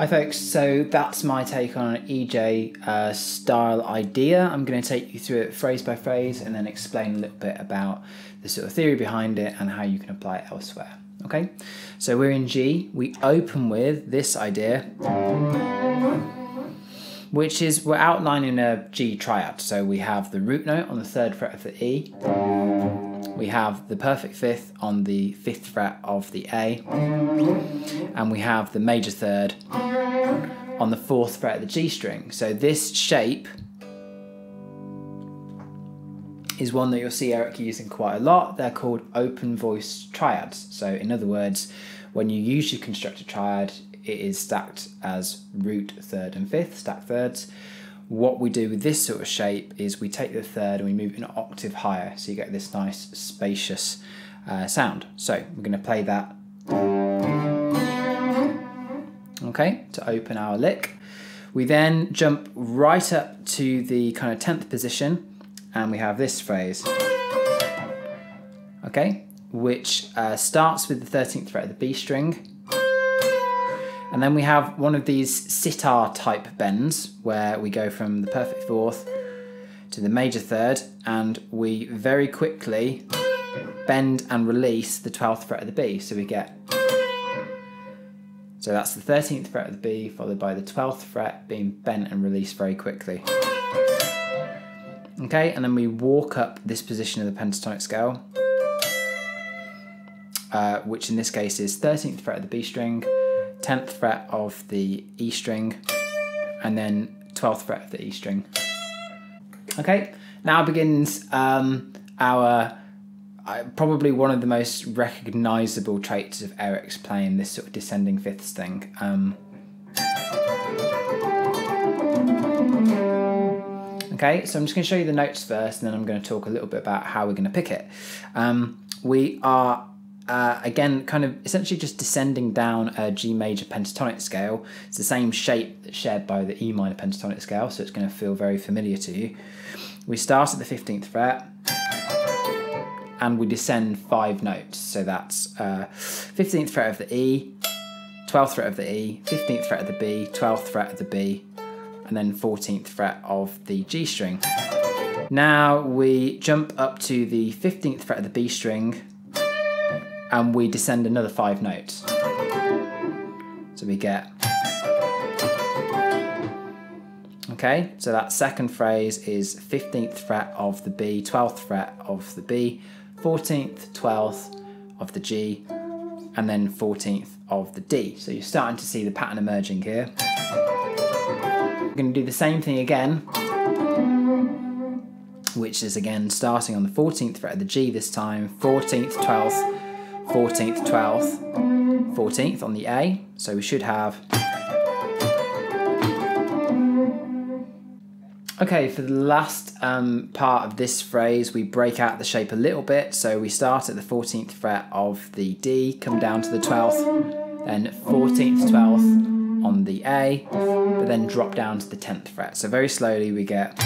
Hi folks, so that's my take on an EJ uh, style idea. I'm going to take you through it phrase by phrase and then explain a little bit about the sort of theory behind it and how you can apply it elsewhere. Okay, so we're in G. We open with this idea, which is we're outlining a G triad. So we have the root note on the third fret of the E, we have the perfect fifth on the fifth fret of the A, and we have the major third on the fourth fret of the G string. So this shape is one that you'll see Eric using quite a lot. They're called open voice triads. So in other words, when you usually construct a triad, it is stacked as root, third, and fifth, stacked thirds. What we do with this sort of shape is we take the third and we move an octave higher, so you get this nice spacious uh, sound. So we're going to play that. Okay, to open our lick. We then jump right up to the kind of 10th position and we have this phrase. Okay, which uh, starts with the 13th fret of the B string and then we have one of these sitar type bends where we go from the perfect fourth to the major third and we very quickly bend and release the 12th fret of the B. So we get, so that's the 13th fret of the B followed by the 12th fret being bent and released very quickly. Okay, and then we walk up this position of the pentatonic scale, uh, which in this case is 13th fret of the B string, 10th fret of the E string, and then 12th fret of the E string. Okay, now begins um, our uh, probably one of the most recognizable traits of Eric's playing this sort of descending fifths thing. Um, okay, so I'm just going to show you the notes first, and then I'm going to talk a little bit about how we're going to pick it. Um, we are uh, again, kind of essentially just descending down a G major pentatonic scale. It's the same shape that's shared by the E minor pentatonic scale, so it's going to feel very familiar to you. We start at the 15th fret and we descend five notes. So that's uh, 15th fret of the E, 12th fret of the E, 15th fret of the B, 12th fret of the B, and then 14th fret of the G string. Now we jump up to the 15th fret of the B string and we descend another five notes. So we get. Okay, so that second phrase is 15th fret of the B, 12th fret of the B, 14th, 12th of the G, and then 14th of the D. So you're starting to see the pattern emerging here. We're going to do the same thing again, which is again starting on the 14th fret of the G this time, 14th, 12th, 14th, 12th, 14th on the A. So we should have. Okay, for the last um, part of this phrase, we break out the shape a little bit. So we start at the 14th fret of the D, come down to the 12th, then 14th, 12th on the A, but then drop down to the 10th fret. So very slowly we get.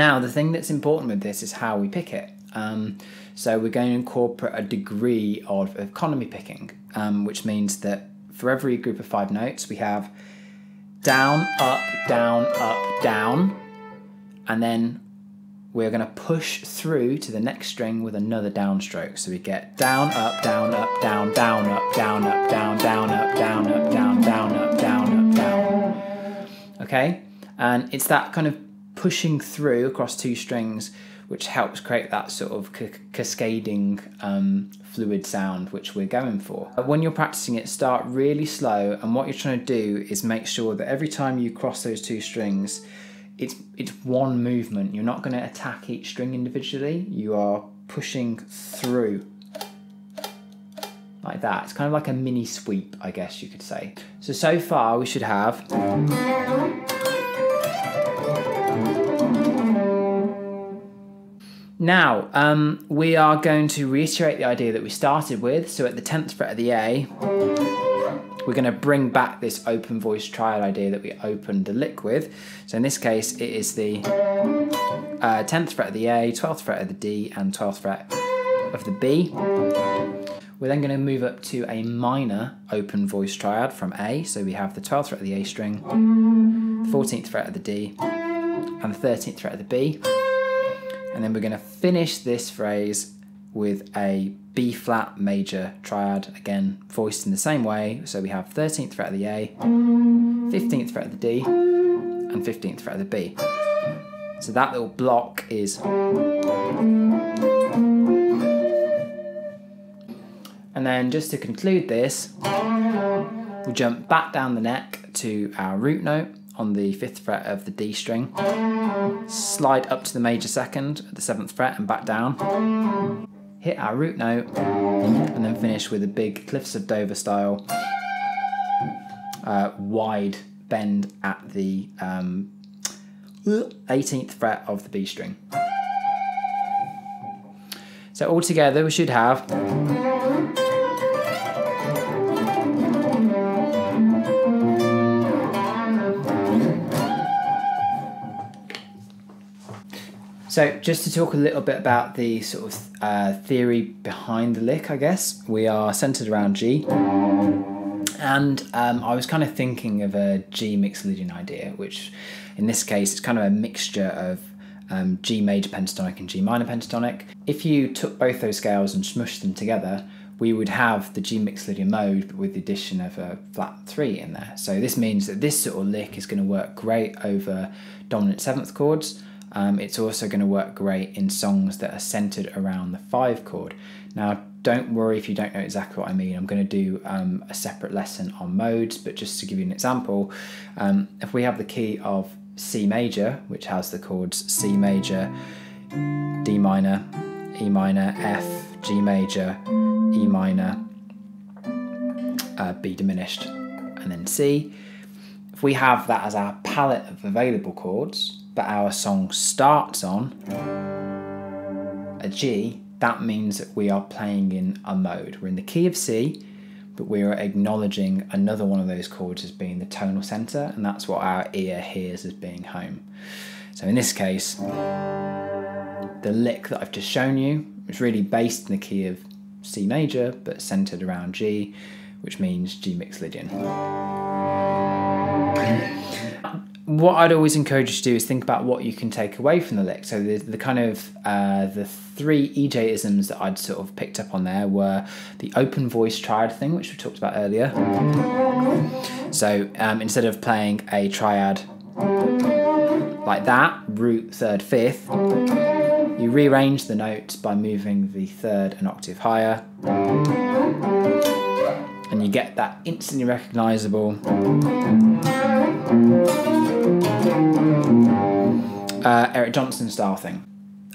Now, the thing that's important with this is how we pick it. Um, so we're going to incorporate a degree of economy picking, um, which means that for every group of five notes, we have down, up, down, up, down, and then we're going to push through to the next string with another downstroke. So we get down, up, down, up, down, down, up, down, up, down, down, up, down, up, down, down, up, down, up, down. Okay? And it's that kind of pushing through across two strings, which helps create that sort of cascading um, fluid sound which we're going for. When you're practicing it, start really slow, and what you're trying to do is make sure that every time you cross those two strings, it's it's one movement. You're not going to attack each string individually. You are pushing through like that. It's kind of like a mini sweep, I guess you could say. So so far we should have. Now, um, we are going to reiterate the idea that we started with. So at the 10th fret of the A, we're going to bring back this open voice triad idea that we opened the lick with. So in this case, it is the uh, 10th fret of the A, 12th fret of the D, and 12th fret of the B. We're then going to move up to a minor open voice triad from A. So we have the 12th fret of the A string, the 14th fret of the D, and the 13th fret of the B. And then we're going to finish this phrase with a B flat major triad, again voiced in the same way. So we have 13th fret of the A, 15th fret of the D, and 15th fret of the B. So that little block is. And then just to conclude this, we jump back down the neck to our root note on the fifth fret of the D string, slide up to the major second at the seventh fret and back down, hit our root note, and then finish with a big Cliffs of Dover style uh, wide bend at the um, 18th fret of the B string. So altogether we should have So, just to talk a little bit about the sort of uh, theory behind the lick, I guess we are centered around G, and um, I was kind of thinking of a G Mixolydian idea, which in this case is kind of a mixture of um, G major pentatonic and G minor pentatonic. If you took both those scales and smushed them together, we would have the G Mixolydian mode but with the addition of a flat three in there. So this means that this sort of lick is going to work great over dominant seventh chords um, it's also going to work great in songs that are centered around the five chord. Now, don't worry if you don't know exactly what I mean. I'm going to do um, a separate lesson on modes, but just to give you an example, um, if we have the key of C major, which has the chords C major, D minor, E minor, F, G major, E minor, uh, B diminished, and then C. If we have that as our palette of available chords, but our song starts on a G, that means that we are playing in a mode. We're in the key of C, but we are acknowledging another one of those chords as being the tonal center, and that's what our ear hears as being home. So in this case, the lick that I've just shown you is really based in the key of C major, but centered around G, which means G Mixolydian what I'd always encourage you to do is think about what you can take away from the lick. So the, the kind of uh, the three EJ-isms that I'd sort of picked up on there were the open voice triad thing, which we talked about earlier. So um, instead of playing a triad like that, root, third, fifth, you rearrange the notes by moving the third an octave higher. And you get that instantly recognizable uh, Eric Johnson style thing.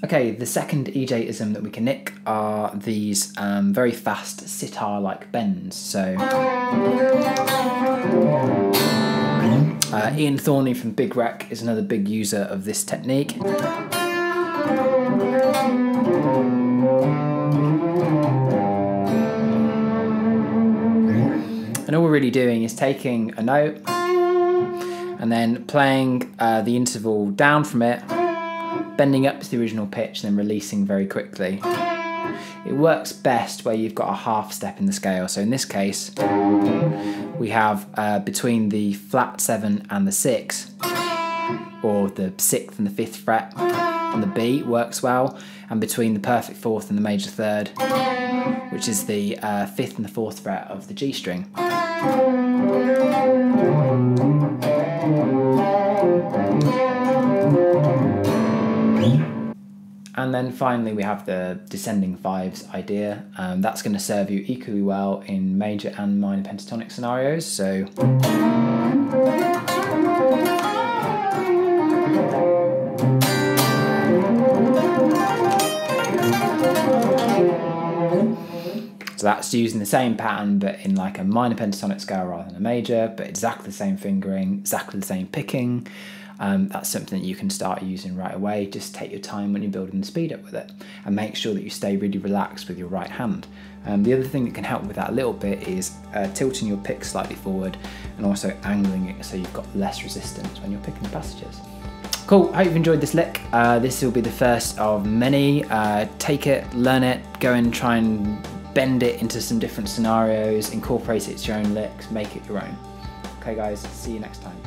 Okay, the second EJ-ism that we can nick are these um, very fast sitar-like bends. So, uh, Ian Thornley from Big Wreck is another big user of this technique. And all we're really doing is taking a note and then playing uh, the interval down from it, bending up to the original pitch, and then releasing very quickly. It works best where you've got a half step in the scale. So in this case, we have uh, between the flat seven and the six, or the sixth and the fifth fret on the B works well, and between the perfect fourth and the major third, which is the uh, fifth and the fourth fret of the G string. And then finally, we have the descending fives idea. Um, that's going to serve you equally well in major and minor pentatonic scenarios. So. So that's using the same pattern but in like a minor pentatonic scale rather than a major, but exactly the same fingering, exactly the same picking. Um, that's something that you can start using right away. Just take your time when you're building the speed up with it and make sure that you stay really relaxed with your right hand. Um, the other thing that can help with that a little bit is uh, tilting your pick slightly forward and also angling it so you've got less resistance when you're picking the passages. Cool, hope you've enjoyed this lick. Uh, this will be the first of many. Uh, take it, learn it, go and try and bend it into some different scenarios, incorporate it to your own licks, make it your own. Okay, guys, see you next time.